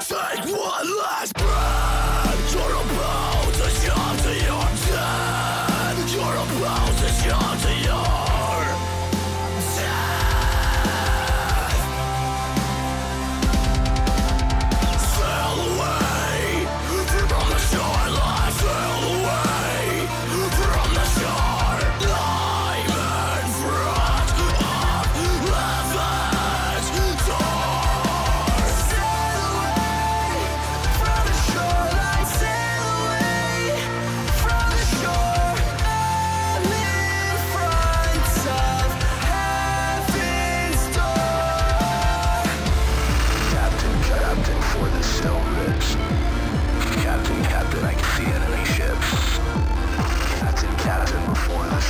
Take one last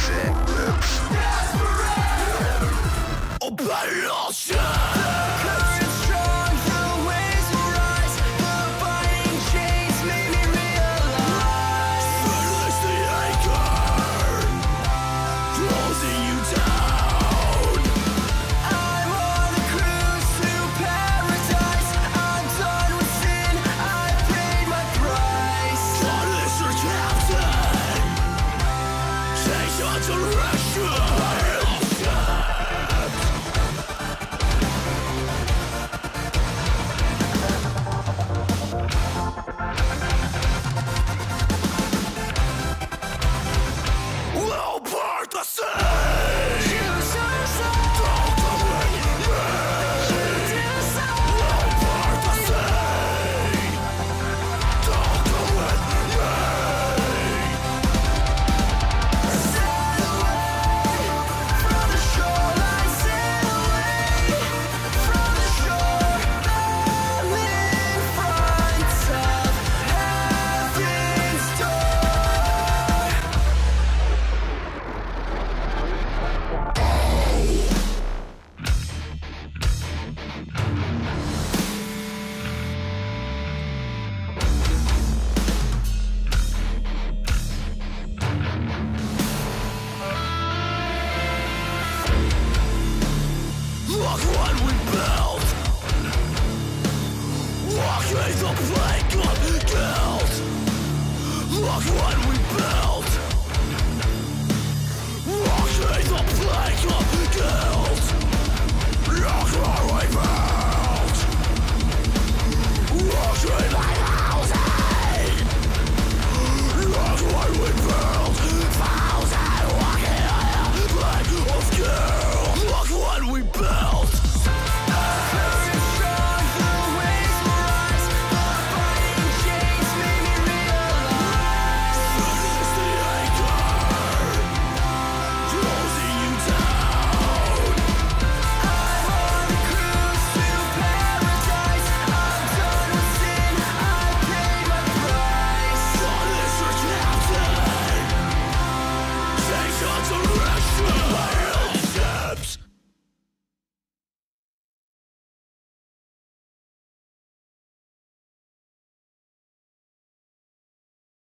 shit. what we built. Walking the plank of guilt Look what we built.